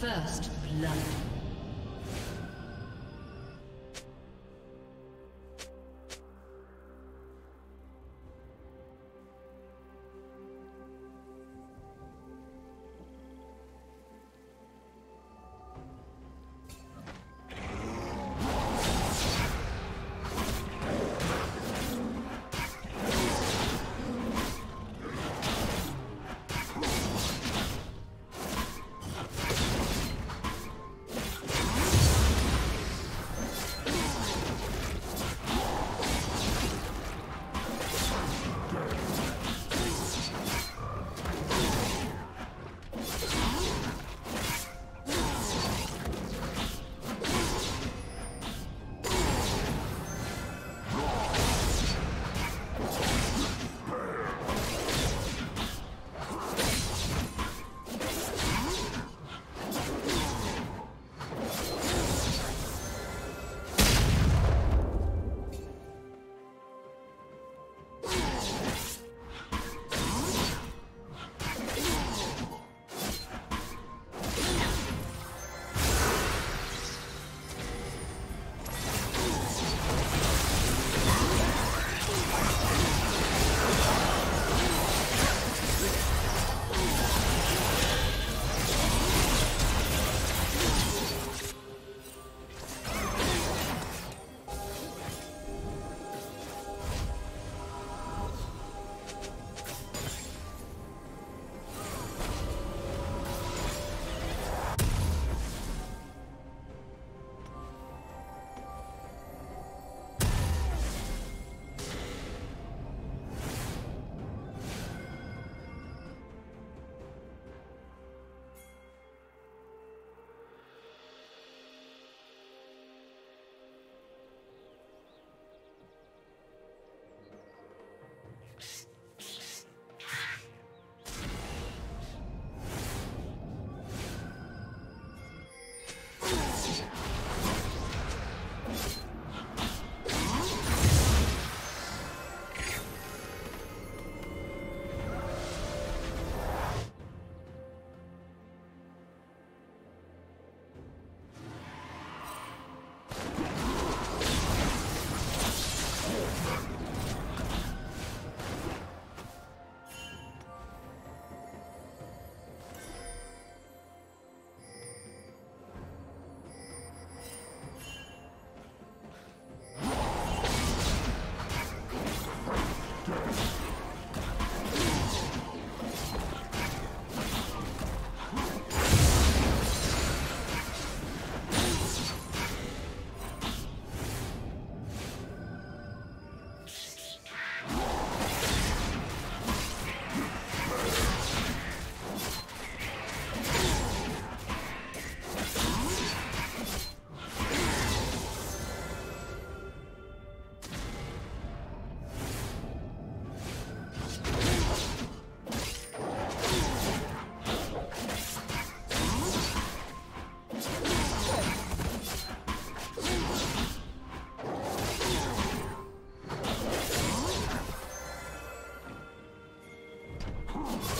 First blood. Oh.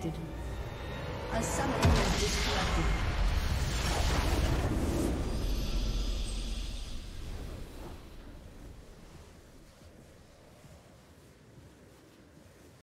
Disconnected. A summoner.